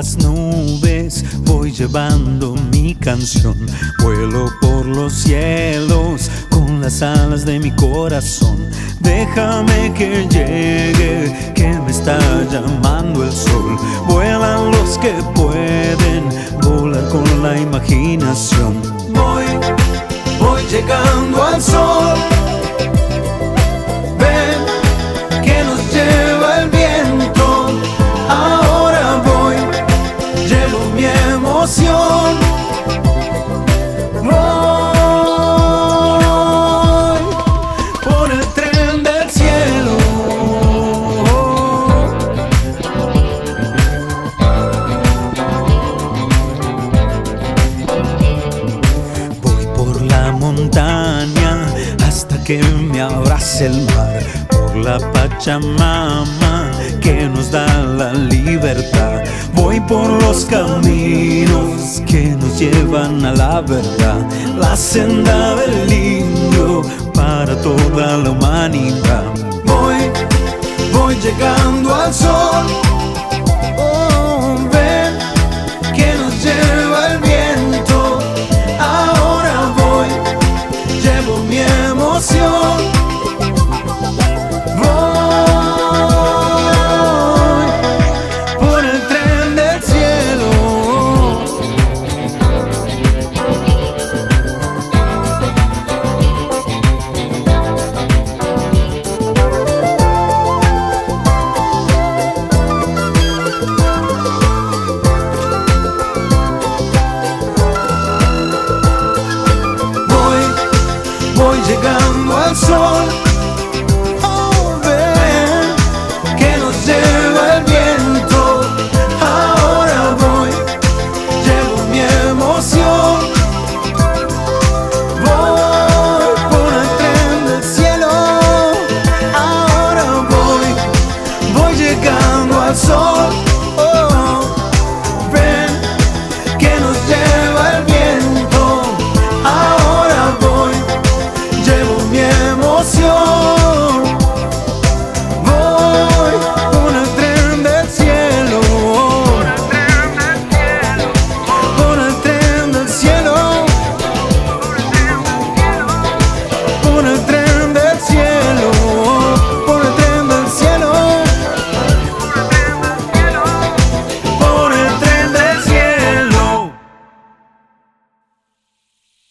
nubes voy llevando mi canción. Vuelo por los cielos con las alas de mi corazón. Déjame que llegue, que me está llamando el sol. Vuelan los que pueden volar con la imaginación. Que me abrace el mar. Por la Pachamama que nos da la libertad. Voy por los caminos que nos llevan a la verdad. La senda del indio para toda la humanidad. Voy, voy llegando al sol. Oh, mirando al sol.